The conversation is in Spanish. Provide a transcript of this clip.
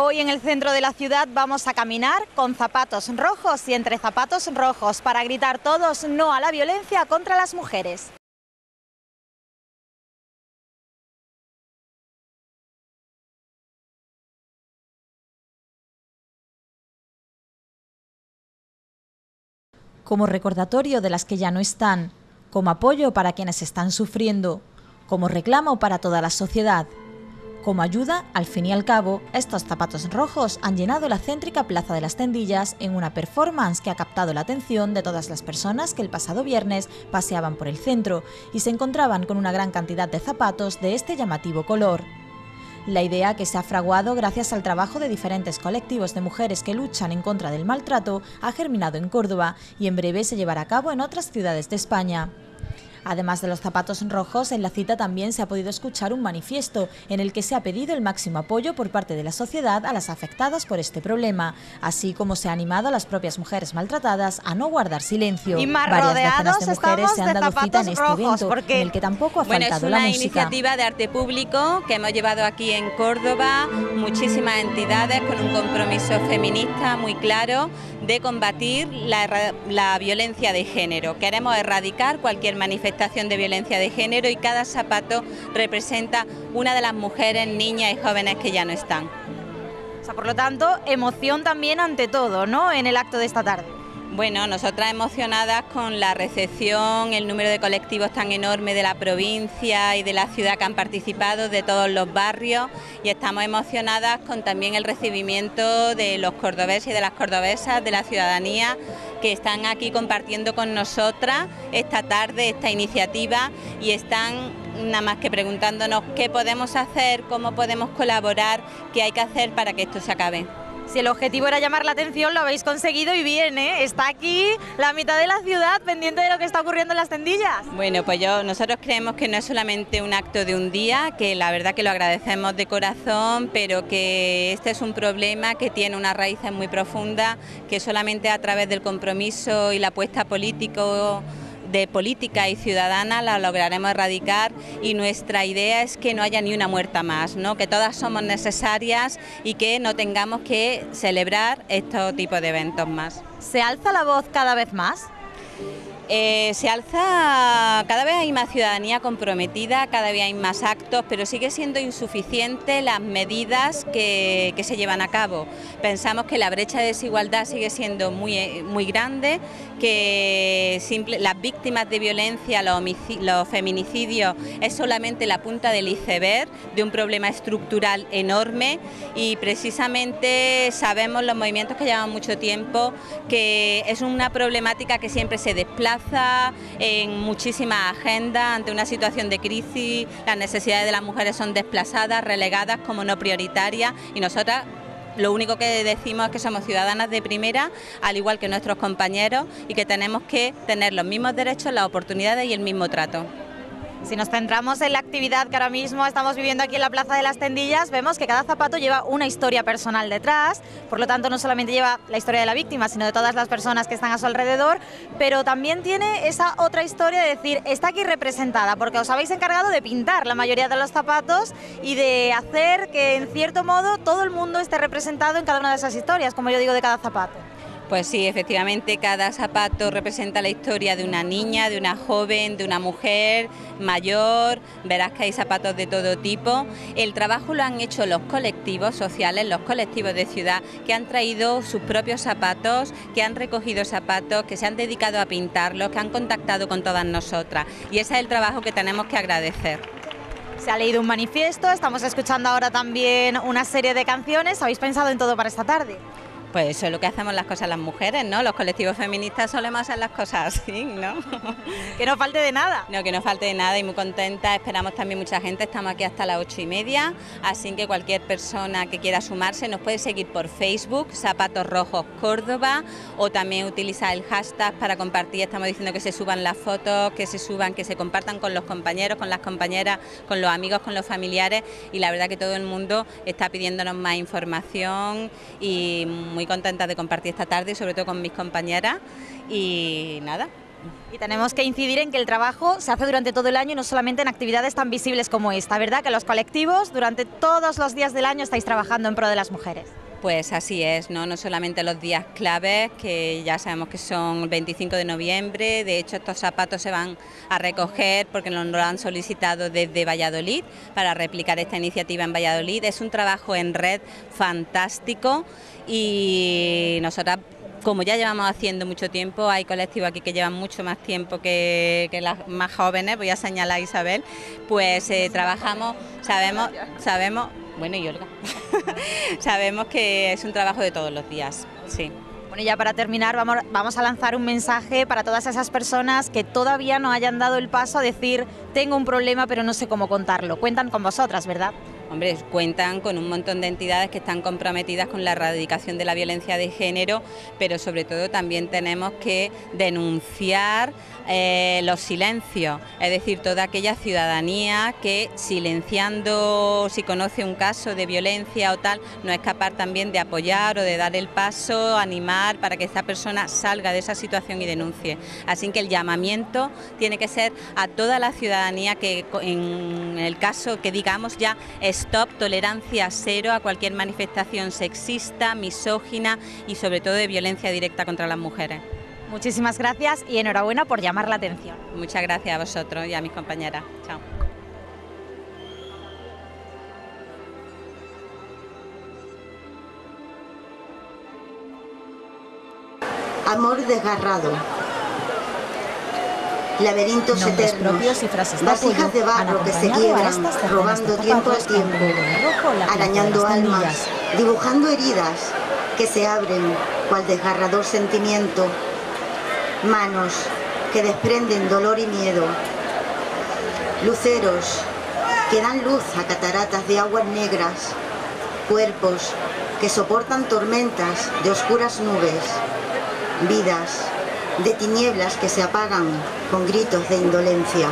Hoy en el centro de la ciudad vamos a caminar con zapatos rojos y entre zapatos rojos para gritar todos no a la violencia contra las mujeres. Como recordatorio de las que ya no están, como apoyo para quienes están sufriendo, como reclamo para toda la sociedad. Como ayuda, al fin y al cabo, estos zapatos rojos han llenado la céntrica Plaza de las Tendillas en una performance que ha captado la atención de todas las personas que el pasado viernes paseaban por el centro y se encontraban con una gran cantidad de zapatos de este llamativo color. La idea que se ha fraguado gracias al trabajo de diferentes colectivos de mujeres que luchan en contra del maltrato ha germinado en Córdoba y en breve se llevará a cabo en otras ciudades de España. Además de los zapatos rojos, en la cita también se ha podido escuchar un manifiesto en el que se ha pedido el máximo apoyo por parte de la sociedad a las afectadas por este problema, así como se ha animado a las propias mujeres maltratadas a no guardar silencio. Y más Varias rodeados de mujeres se han dado cita en este rojos, evento, porque- en el que tampoco ha Bueno, es faltado la una música. iniciativa de arte público que hemos llevado aquí en Córdoba, muchísimas entidades con un compromiso feminista muy claro de combatir la, violencia de género. Queremos erradicar cualquier manifestación de violencia de género y cada zapato representa una de las mujeres, niñas y jóvenes que ya no están. Por lo tanto, emoción también ante todo, ¿no? En el acto de esta tarde. Bueno, nosotras emocionadas con la recepción, el número de colectivos tan enorme de la provincia y de la ciudad que han participado, de todos los barrios, y estamos emocionadas con también el recibimiento de los cordobeses y de las cordobesas, de la ciudadanía, que están aquí compartiendo con nosotras esta tarde, esta iniciativa, y están nada más que preguntándonos qué podemos hacer, cómo podemos colaborar, qué hay que hacer para que esto se acabe. Si el objetivo era llamar la atención, lo habéis conseguido y bien, ¿eh? Está aquí la mitad de la ciudad pendiente de lo que está ocurriendo en las tendillas. Bueno, pues yo, nosotros creemos que no es solamente un acto de un día, que la verdad que lo agradecemos de corazón, pero que este es un problema que tiene unas raíces muy profundas, que solamente a través del compromiso y la apuesta político de política y ciudadana la lograremos erradicar y nuestra idea es que no haya ni una muerta más, ¿no? que todas somos necesarias y que no tengamos que celebrar estos tipos de eventos más. ¿Se alza la voz cada vez más? Eh, se alza, cada vez hay más ciudadanía comprometida, cada vez hay más actos, pero sigue siendo insuficiente las medidas que, se llevan a cabo. Pensamos que la brecha de desigualdad sigue siendo muy, muy grande, que las víctimas de violencia, los, los feminicidios, es solamente la punta del iceberg de un problema estructural enorme y precisamente sabemos los movimientos que llevan mucho tiempo que es una problemática que siempre se desplaza en muchísimas agendas ante una situación de crisis, las necesidades de las mujeres son desplazadas, relegadas como no prioritarias y nosotras lo único que decimos es que somos ciudadanas de primera, al igual que nuestros compañeros, y que tenemos que tener los mismos derechos, las oportunidades y el mismo trato. Si nos centramos en la actividad que ahora mismo estamos viviendo aquí en la Plaza de las Tendillas, vemos que cada zapato lleva una historia personal detrás, por lo tanto no solamente lleva la historia de la víctima, sino de todas las personas que están a su alrededor, pero también tiene esa otra historia de decir, está aquí representada, porque os habéis encargado de pintar la mayoría de los zapatos y de hacer que en cierto modo todo el mundo esté representado en cada una de esas historias, como yo digo, de cada zapato. Pues sí, efectivamente, cada zapato representa la historia de una niña, de una joven, de una mujer mayor. Verás que hay zapatos de todo tipo. El trabajo lo han hecho los colectivos sociales, los colectivos de ciudad, que han traído sus propios zapatos, que han recogido zapatos, que se han dedicado a pintarlos, que han contactado con todas nosotras. Y ese es el trabajo que tenemos que agradecer. Se ha leído un manifiesto, estamos escuchando ahora también una serie de canciones. ¿Habéis pensado en todo para esta tarde? Pues eso es lo que hacemos las cosas las mujeres, ¿no? Los colectivos feministas solemos hacer las cosas así, ¿no? Que no falte de nada. No, que no falte de nada y muy contenta. Esperamos también mucha gente. Estamos aquí hasta las ocho y media. Así que cualquier persona que quiera sumarse nos puede seguir por Facebook, Zapatos Rojos Córdoba, o también utiliza el hashtag para compartir. Estamos diciendo que se suban las fotos, que se suban, que se compartan con los compañeros, con las compañeras, con los amigos, con los familiares. Y la verdad que todo el mundo está pidiéndonos más información y muy contenta de compartir esta tarde, sobre todo con mis compañeras. Y nada, Y tenemos que incidir en que el trabajo se hace durante todo el año y no solamente en actividades tan visibles como esta, ¿verdad? Que los colectivos durante todos los días del año estáis trabajando en pro de las mujeres. Pues así es, ¿no? no solamente los días claves, que ya sabemos que son el 25 de noviembre, de hecho estos zapatos se van a recoger porque nos lo han solicitado desde Valladolid para replicar esta iniciativa en Valladolid. Es un trabajo en red fantástico y nosotras como ya llevamos haciendo mucho tiempo, hay colectivos aquí que llevan mucho más tiempo que, las más jóvenes, voy a señalar a Isabel, pues eh, trabajamos, sabemos, sabemos bueno, y Olga. Sabemos que es un trabajo de todos los días, sí. Bueno, ya para terminar, vamos, vamos a lanzar un mensaje para todas esas personas que todavía no hayan dado el paso a decir, tengo un problema pero no sé cómo contarlo. Cuentan con vosotras, ¿verdad? Hombre, cuentan con un montón de entidades que están comprometidas con la erradicación de la violencia de género, pero sobre todo también tenemos que denunciar eh, los silencios, es decir, toda aquella ciudadanía que silenciando si conoce un caso de violencia o tal, no es capaz también de apoyar o de dar el paso, animar para que esta persona salga de esa situación y denuncie. Así que el llamamiento tiene que ser a toda la ciudadanía que en el caso que digamos ya stop, tolerancia cero a cualquier manifestación sexista, misógina y sobre todo de violencia directa contra las mujeres. Muchísimas gracias y enhorabuena por llamar la atención. Muchas gracias a vosotros y a mis compañeras. Chao. Amor desgarrado. Laberintos eternos. Las hijas de barro que se quiebran, robando tiempo al tiempo, arañando almas, dibujando heridas que se abren cual desgarrador sentimiento manos que desprenden dolor y miedo, luceros que dan luz a cataratas de aguas negras, cuerpos que soportan tormentas de oscuras nubes, vidas de tinieblas que se apagan con gritos de indolencia.